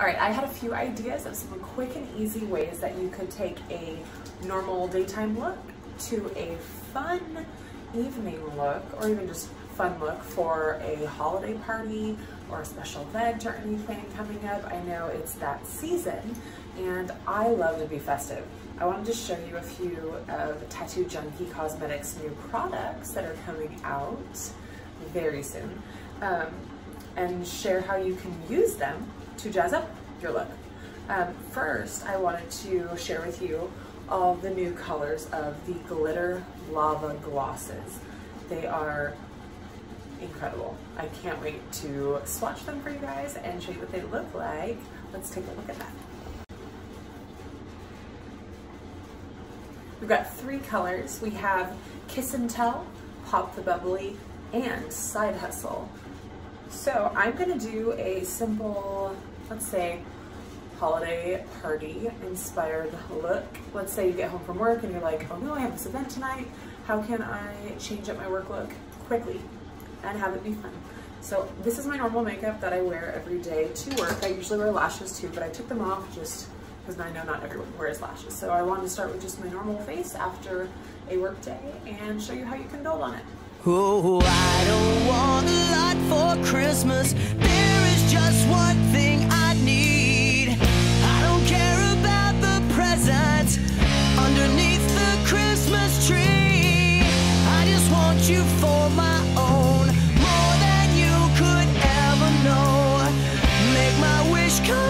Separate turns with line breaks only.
All right, I had a few ideas of some quick and easy ways that you could take a normal daytime look to a fun evening look or even just fun look for a holiday party or a special event or anything coming up. I know it's that season and I love to be festive. I wanted to show you a few of Tattoo Junkee Cosmetics new products that are coming out very soon um, and share how you can use them to jazz up your look. Um, first, I wanted to share with you all the new colors of the Glitter Lava Glosses. They are incredible. I can't wait to swatch them for you guys and show you what they look like. Let's take a look at that. We've got three colors. We have Kiss and Tell, Pop the Bubbly, and Side Hustle. So I'm gonna do a simple, let's say, holiday party inspired look. Let's say you get home from work and you're like, oh no, I have this event tonight. How can I change up my work look quickly and have it be fun? So this is my normal makeup that I wear every day to work. I usually wear lashes too, but I took them off just because I know not everyone wears lashes. So I wanted to start with just my normal face after a work day and show you how you can build on it.
Oh, I don't want a lot for Christmas. There is just one thing. you for my own, more than you could ever know. Make my wish come.